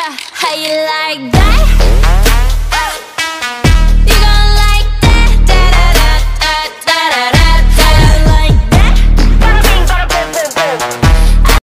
How you like that?